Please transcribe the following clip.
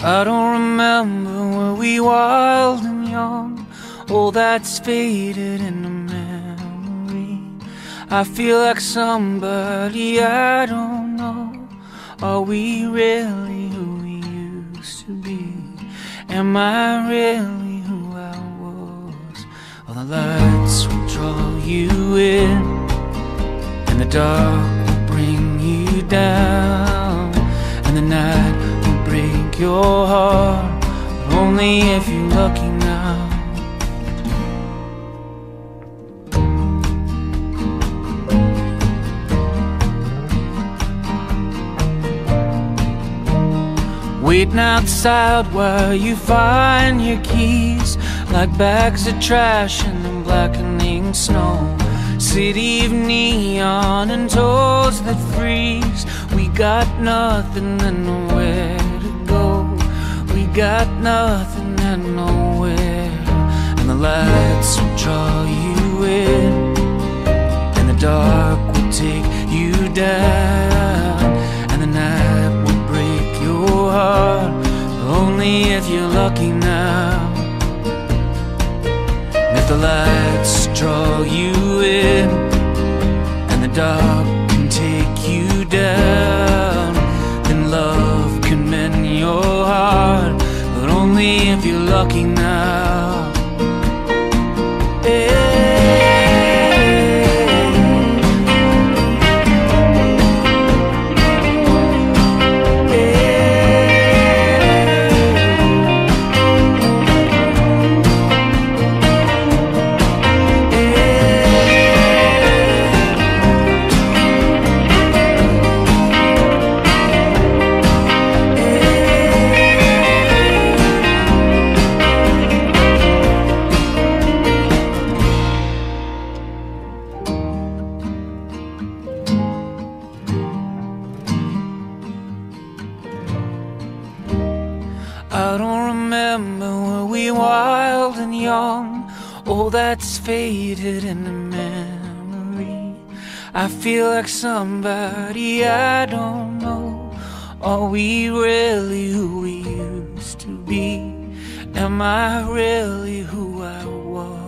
I don't remember were we wild and young. All that's faded in the memory. I feel like somebody I don't know. Are we really who we used to be? Am I really who I was? All the lights will draw you in, and the dark will bring you down, your heart. Only if you're lucky now. Waiting outside while you find your keys Like bags of trash in the blackening snow City of neon and toes that freeze We got nothing and nowhere We got nothing and nowhere. And the lights will draw you in. And the dark will take you down. And the night will break your heart. Only if you're lucky now. And if the lights draw you in. And the dark lucky now I don't remember were we wild and young. All that's faded in the memory. I feel like somebody I don't know. Are we really who we used to be? Am I really who I was?